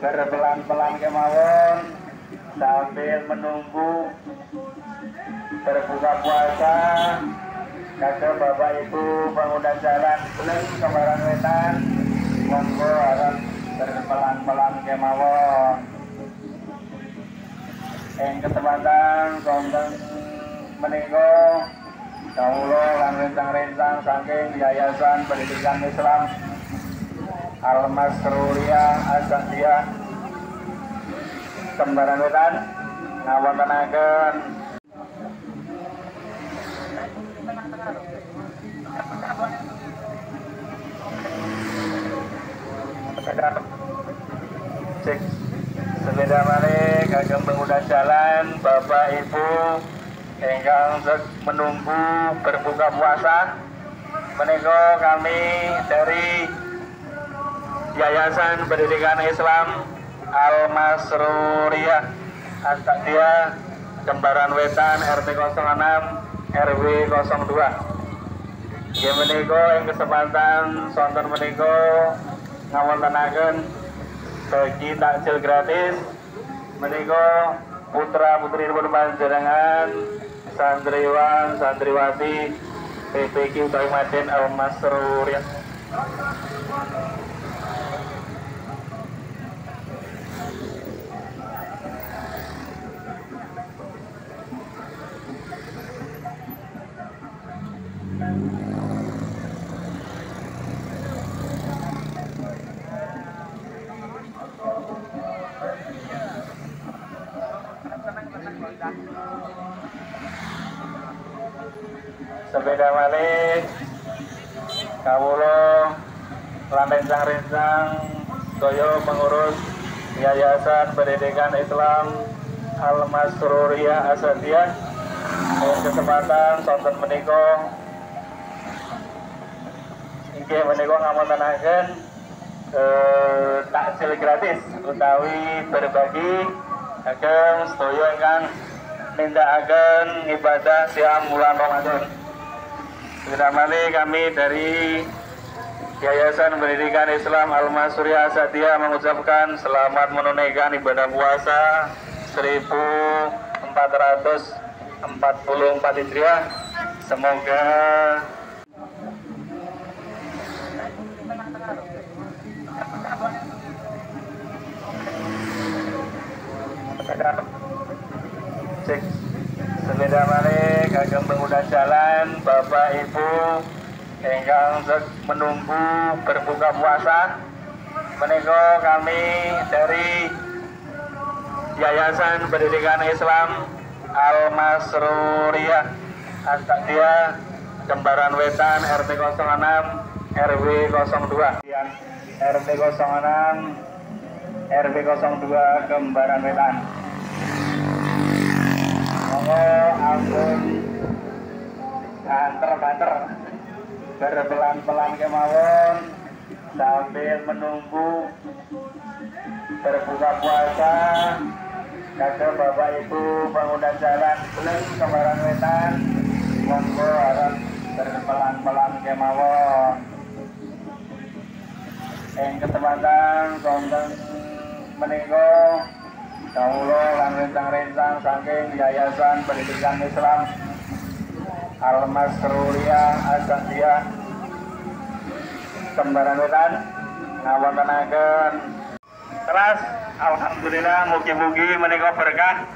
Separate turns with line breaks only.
berpelan-pelan kemawon sambil menunggu. Berbuka puasa kagak bapak ibu pengguna jalan belum kembaran wetan. Monggo harap berpelan-pelan kemawon. Yang kesempatan konten menika kawula lan rencang-rencang saking Yayasan Pendidikan Islam Al-Masruriyah Azandiyah Kembaran Wetan ngawontenaken cek sepeda malih kagem pengguna jalan Bapak Ibu ingkang menunggu berbuka puasa. Menika kami dari Yayasan Pendidikan Islam Al Masruriyah Astagdia Kembaran Wetan RT 06 RW 02 Ya menika yang kesempatan sonten menika ngawontenaken bagi takjil gratis menika putra putri pun panjenengan santriwan santriwati PPQ Kabupaten Al Masruriyah sepeda malih kawula lan rencang-rencang toyo pengurus Yayasan Pendidikan Islam Al Masruriyah Asadiyah. Dengan kesempatan sonten menika inggih menika ngamontenaken eh, takjil gratis utawi berbagi ageng sedaya ingkang nindakaken ibadah siam bulan Ramadan. Sudah mali kami dari Yayasan Pendidikan Islam Al Masurya Asadiyah mengucapkan selamat menunaikan ibadah puasa 1444 Hijriah. Semoga cek sepeda malih kagem pengguna jalan Bapak Ibu ingkang menunggu berbuka puasa. Menika kami dari Yayasan Pendidikan Islam Al Masruriyah Astagdia Kembaran Wetan RT 06 RW 02 RT 06 RW 02 Kembaran Wetan ampun banter-banter. Berpelan-pelan kemawon. Sambil menunggu. Berbuka puasa. Kagak bapak ibu pengguna jalan. Belum kembaran wetan. Monggo harap berpelan-pelan kemawon. Yang kesempatan konten menika kawula lan rencang-rencang saking Yayasan Pendidikan Islam Al Masruriyah Azandiyah Kembaran Wetan ngawontenaken Terus Alhamdulillah mugi-mugi menika berkah